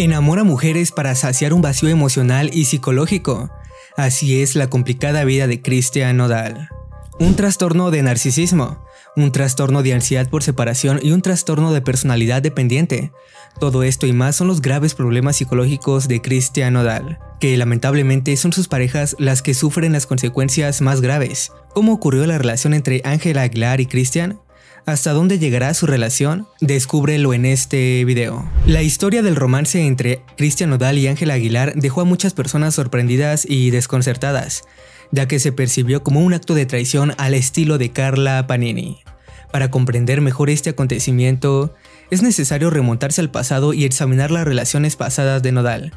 Enamora mujeres para saciar un vacío emocional y psicológico. Así es la complicada vida de Christian Nodal. Un trastorno de narcisismo, un trastorno de ansiedad por separación y un trastorno de personalidad dependiente. Todo esto y más son los graves problemas psicológicos de Christian Nodal, que lamentablemente son sus parejas las que sufren las consecuencias más graves. ¿Cómo ocurrió la relación entre Ángela Aguilar y Christian? ¿Hasta dónde llegará su relación? Descúbrelo en este video. La historia del romance entre Cristian Nodal y Ángela Aguilar dejó a muchas personas sorprendidas y desconcertadas, ya que se percibió como un acto de traición al estilo de Carla Panini. Para comprender mejor este acontecimiento, es necesario remontarse al pasado y examinar las relaciones pasadas de Nodal,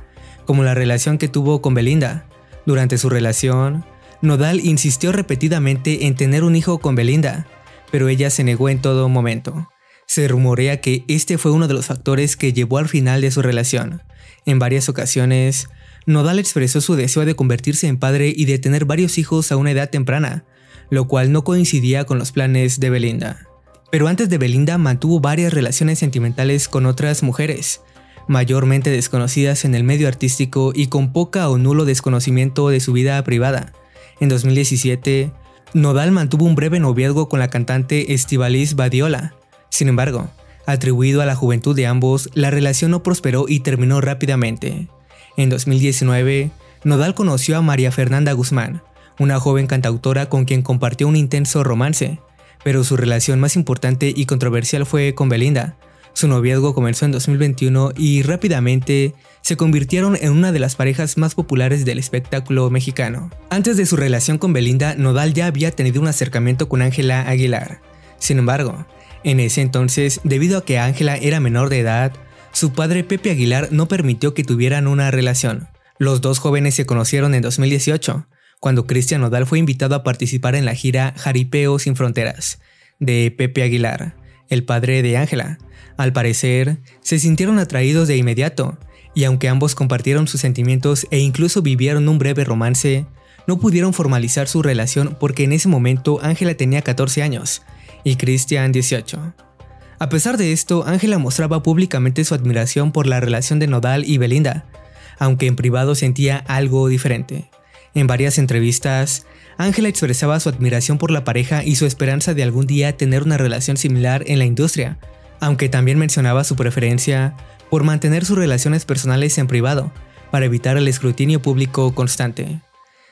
como la relación que tuvo con Belinda. Durante su relación, Nodal insistió repetidamente en tener un hijo con Belinda, pero ella se negó en todo momento. Se rumorea que este fue uno de los factores que llevó al final de su relación. En varias ocasiones, Nodal expresó su deseo de convertirse en padre y de tener varios hijos a una edad temprana, lo cual no coincidía con los planes de Belinda. Pero antes de Belinda mantuvo varias relaciones sentimentales con otras mujeres, mayormente desconocidas en el medio artístico y con poca o nulo desconocimiento de su vida privada. En 2017, Nodal mantuvo un breve noviazgo con la cantante Estivalis Badiola. Sin embargo, atribuido a la juventud de ambos, la relación no prosperó y terminó rápidamente. En 2019, Nodal conoció a María Fernanda Guzmán, una joven cantautora con quien compartió un intenso romance, pero su relación más importante y controversial fue con Belinda, su noviazgo comenzó en 2021 y rápidamente se convirtieron en una de las parejas más populares del espectáculo mexicano. Antes de su relación con Belinda, Nodal ya había tenido un acercamiento con Ángela Aguilar. Sin embargo, en ese entonces, debido a que Ángela era menor de edad, su padre Pepe Aguilar no permitió que tuvieran una relación. Los dos jóvenes se conocieron en 2018, cuando Cristian Nodal fue invitado a participar en la gira Jaripeo sin Fronteras, de Pepe Aguilar, el padre de Ángela, al parecer, se sintieron atraídos de inmediato, y aunque ambos compartieron sus sentimientos e incluso vivieron un breve romance, no pudieron formalizar su relación porque en ese momento Ángela tenía 14 años y Christian 18. A pesar de esto, Ángela mostraba públicamente su admiración por la relación de Nodal y Belinda, aunque en privado sentía algo diferente. En varias entrevistas, Ángela expresaba su admiración por la pareja y su esperanza de algún día tener una relación similar en la industria, aunque también mencionaba su preferencia por mantener sus relaciones personales en privado, para evitar el escrutinio público constante.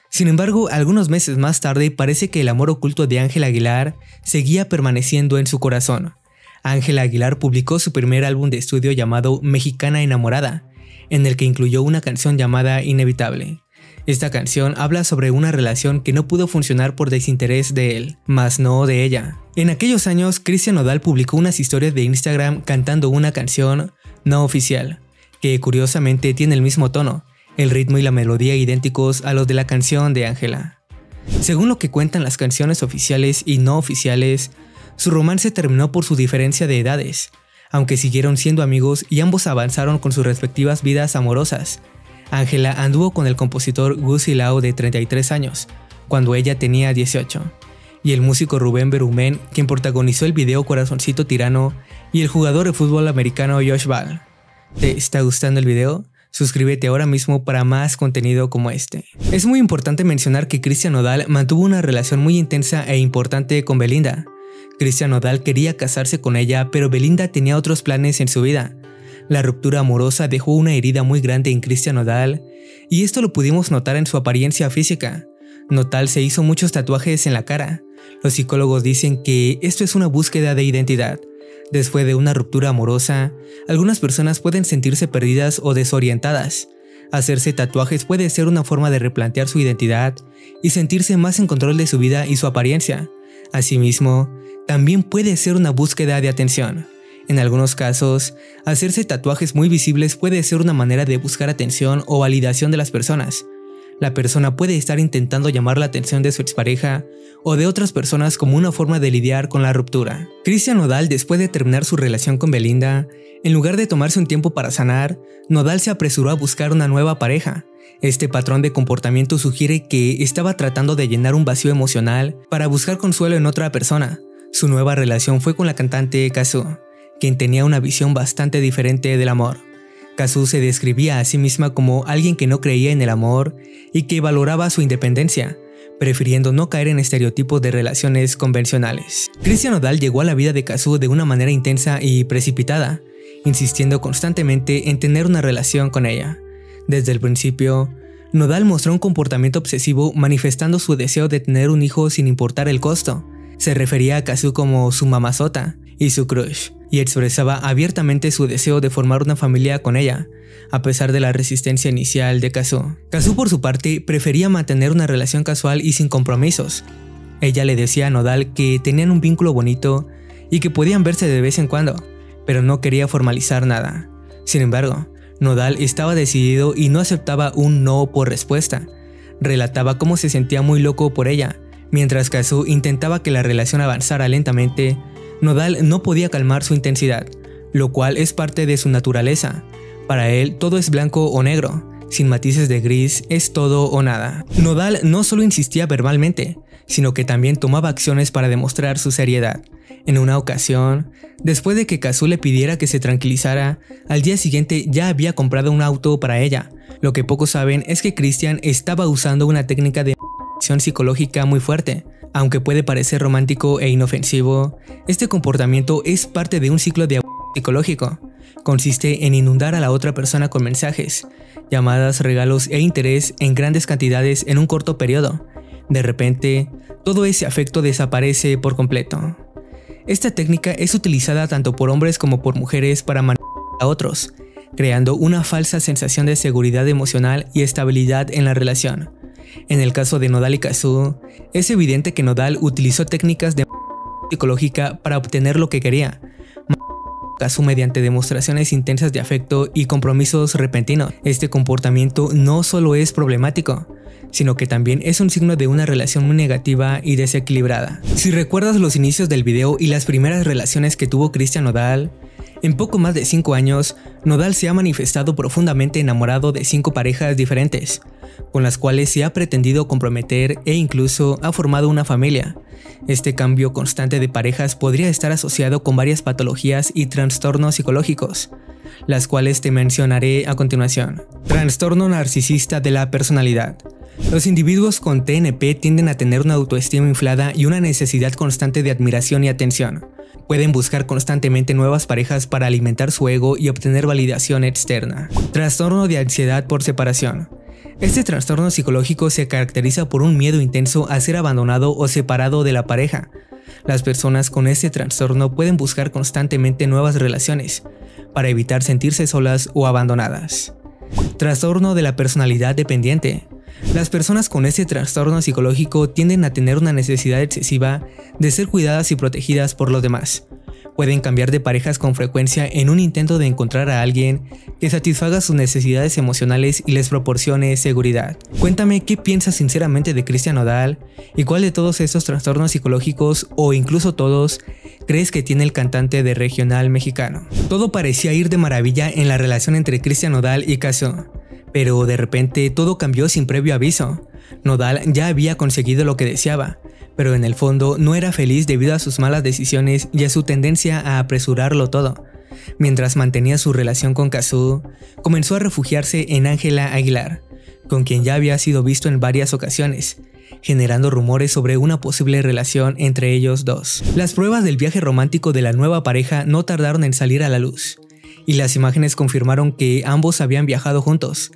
Sin embargo, algunos meses más tarde parece que el amor oculto de Ángela Aguilar seguía permaneciendo en su corazón. Ángela Aguilar publicó su primer álbum de estudio llamado Mexicana Enamorada, en el que incluyó una canción llamada Inevitable. Esta canción habla sobre una relación que no pudo funcionar por desinterés de él, más no de ella. En aquellos años, Cristian Nodal publicó unas historias de Instagram cantando una canción no oficial, que curiosamente tiene el mismo tono, el ritmo y la melodía idénticos a los de la canción de Ángela. Según lo que cuentan las canciones oficiales y no oficiales, su romance terminó por su diferencia de edades, aunque siguieron siendo amigos y ambos avanzaron con sus respectivas vidas amorosas, Ángela anduvo con el compositor Gus Lao de 33 años, cuando ella tenía 18, y el músico Rubén Berumen, quien protagonizó el video Corazoncito Tirano, y el jugador de fútbol americano Josh Ball. ¿Te está gustando el video? Suscríbete ahora mismo para más contenido como este. Es muy importante mencionar que Cristian Nodal mantuvo una relación muy intensa e importante con Belinda. Cristian Nodal quería casarse con ella, pero Belinda tenía otros planes en su vida, la ruptura amorosa dejó una herida muy grande en Cristian Nodal, y esto lo pudimos notar en su apariencia física. Nodal se hizo muchos tatuajes en la cara. Los psicólogos dicen que esto es una búsqueda de identidad. Después de una ruptura amorosa, algunas personas pueden sentirse perdidas o desorientadas. Hacerse tatuajes puede ser una forma de replantear su identidad y sentirse más en control de su vida y su apariencia. Asimismo, también puede ser una búsqueda de atención. En algunos casos, hacerse tatuajes muy visibles puede ser una manera de buscar atención o validación de las personas. La persona puede estar intentando llamar la atención de su expareja o de otras personas como una forma de lidiar con la ruptura. Cristian Nodal, después de terminar su relación con Belinda, en lugar de tomarse un tiempo para sanar, Nodal se apresuró a buscar una nueva pareja. Este patrón de comportamiento sugiere que estaba tratando de llenar un vacío emocional para buscar consuelo en otra persona. Su nueva relación fue con la cantante Kazu quien tenía una visión bastante diferente del amor. Kazu se describía a sí misma como alguien que no creía en el amor y que valoraba su independencia, prefiriendo no caer en estereotipos de relaciones convencionales. Christian Odal llegó a la vida de Kazu de una manera intensa y precipitada, insistiendo constantemente en tener una relación con ella. Desde el principio, Nodal mostró un comportamiento obsesivo manifestando su deseo de tener un hijo sin importar el costo. Se refería a Kazu como su mamazota y su crush, y expresaba abiertamente su deseo de formar una familia con ella, a pesar de la resistencia inicial de Kazu. Kazu por su parte prefería mantener una relación casual y sin compromisos. Ella le decía a Nodal que tenían un vínculo bonito y que podían verse de vez en cuando, pero no quería formalizar nada. Sin embargo, Nodal estaba decidido y no aceptaba un no por respuesta. Relataba cómo se sentía muy loco por ella. Mientras Kazu intentaba que la relación avanzara lentamente, Nodal no podía calmar su intensidad, lo cual es parte de su naturaleza. Para él todo es blanco o negro, sin matices de gris, es todo o nada. Nodal no solo insistía verbalmente, sino que también tomaba acciones para demostrar su seriedad. En una ocasión, después de que Kazu le pidiera que se tranquilizara, al día siguiente ya había comprado un auto para ella. Lo que pocos saben es que Christian estaba usando una técnica de psicológica muy fuerte. Aunque puede parecer romántico e inofensivo, este comportamiento es parte de un ciclo de psicológico. Consiste en inundar a la otra persona con mensajes, llamadas, regalos e interés en grandes cantidades en un corto periodo. De repente, todo ese afecto desaparece por completo. Esta técnica es utilizada tanto por hombres como por mujeres para manipular a otros, creando una falsa sensación de seguridad emocional y estabilidad en la relación. En el caso de Nodal y Kazu, es evidente que Nodal utilizó técnicas de psicológica para obtener lo que quería, Kazu mediante demostraciones intensas de afecto y compromisos repentinos. Este comportamiento no solo es problemático, sino que también es un signo de una relación muy negativa y desequilibrada. Si recuerdas los inicios del video y las primeras relaciones que tuvo Christian Nodal, en poco más de 5 años, Nodal se ha manifestado profundamente enamorado de 5 parejas diferentes, con las cuales se ha pretendido comprometer e incluso ha formado una familia. Este cambio constante de parejas podría estar asociado con varias patologías y trastornos psicológicos, las cuales te mencionaré a continuación. Trastorno narcisista de la personalidad. Los individuos con TNP tienden a tener una autoestima inflada y una necesidad constante de admiración y atención. Pueden buscar constantemente nuevas parejas para alimentar su ego y obtener validación externa. Trastorno de ansiedad por separación. Este trastorno psicológico se caracteriza por un miedo intenso a ser abandonado o separado de la pareja. Las personas con este trastorno pueden buscar constantemente nuevas relaciones para evitar sentirse solas o abandonadas. Trastorno de la personalidad dependiente. Las personas con este trastorno psicológico tienden a tener una necesidad excesiva de ser cuidadas y protegidas por los demás. Pueden cambiar de parejas con frecuencia en un intento de encontrar a alguien que satisfaga sus necesidades emocionales y les proporcione seguridad. Cuéntame qué piensas sinceramente de Cristian Nodal y cuál de todos estos trastornos psicológicos o incluso todos crees que tiene el cantante de regional mexicano. Todo parecía ir de maravilla en la relación entre Cristian Nodal y Caso. Pero de repente todo cambió sin previo aviso. Nodal ya había conseguido lo que deseaba, pero en el fondo no era feliz debido a sus malas decisiones y a su tendencia a apresurarlo todo. Mientras mantenía su relación con Kazu, comenzó a refugiarse en Ángela Aguilar, con quien ya había sido visto en varias ocasiones, generando rumores sobre una posible relación entre ellos dos. Las pruebas del viaje romántico de la nueva pareja no tardaron en salir a la luz, y las imágenes confirmaron que ambos habían viajado juntos,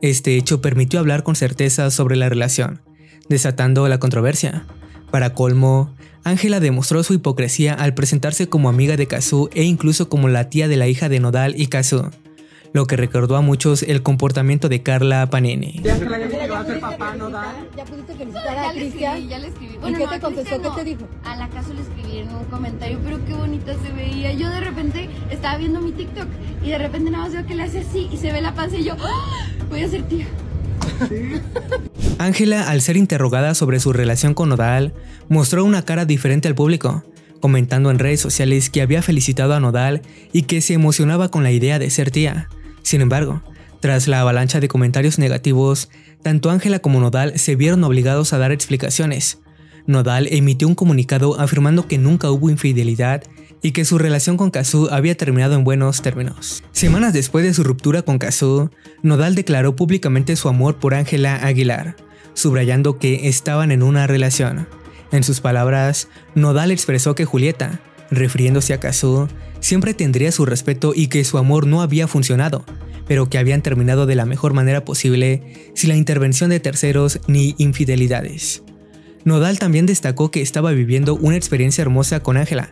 este hecho permitió hablar con certeza sobre la relación, desatando la controversia. Para colmo, Ángela demostró su hipocresía al presentarse como amiga de Kazu e incluso como la tía de la hija de Nodal y Kazu, lo que recordó a muchos el comportamiento de Carla Panini. ¿Ya pudiste felicitar a Cristian? Ya le escribí. ¿Y qué te contestó? ¿Qué te dijo? A la casa le escribí en un comentario, pero qué bonita se veía. Yo de repente estaba viendo mi TikTok y de repente nada más veo que le hace así y se ve la panza y yo, ¡Ah! Voy a ser tía. Ángela, al ser interrogada sobre su relación con Nodal, mostró una cara diferente al público, comentando en redes sociales que había felicitado a Nodal y que se emocionaba con la idea de ser tía. Sin embargo, tras la avalancha de comentarios negativos, tanto Ángela como Nodal se vieron obligados a dar explicaciones. Nodal emitió un comunicado afirmando que nunca hubo infidelidad y que su relación con Kazu había terminado en buenos términos. Semanas después de su ruptura con Kazu, Nodal declaró públicamente su amor por Ángela Aguilar, subrayando que estaban en una relación. En sus palabras, Nodal expresó que Julieta, refiriéndose a Kazu, siempre tendría su respeto y que su amor no había funcionado, pero que habían terminado de la mejor manera posible sin la intervención de terceros ni infidelidades. Nodal también destacó que estaba viviendo una experiencia hermosa con Ángela,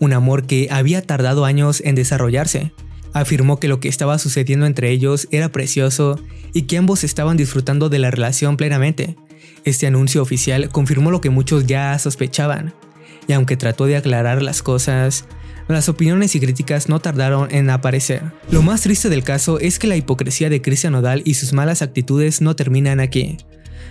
un amor que había tardado años en desarrollarse. Afirmó que lo que estaba sucediendo entre ellos era precioso y que ambos estaban disfrutando de la relación plenamente. Este anuncio oficial confirmó lo que muchos ya sospechaban, y aunque trató de aclarar las cosas, las opiniones y críticas no tardaron en aparecer. Lo más triste del caso es que la hipocresía de Cristian Nodal y sus malas actitudes no terminan aquí.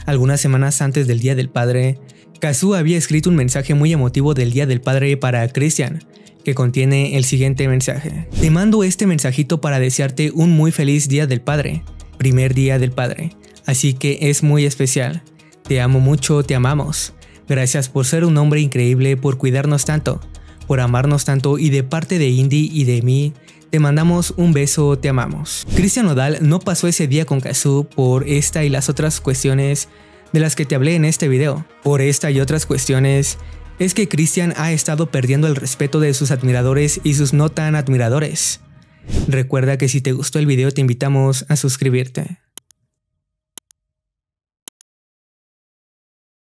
Algunas semanas antes del Día del Padre, Kazu había escrito un mensaje muy emotivo del Día del Padre para Christian, que contiene el siguiente mensaje. Te mando este mensajito para desearte un muy feliz Día del Padre, primer Día del Padre, así que es muy especial. Te amo mucho, te amamos. Gracias por ser un hombre increíble, por cuidarnos tanto, por amarnos tanto y de parte de Indy y de mí, te mandamos un beso, te amamos. Cristian Nodal no pasó ese día con Kazu por esta y las otras cuestiones de las que te hablé en este video. Por esta y otras cuestiones, es que Christian ha estado perdiendo el respeto de sus admiradores y sus no tan admiradores. Recuerda que si te gustó el video te invitamos a suscribirte.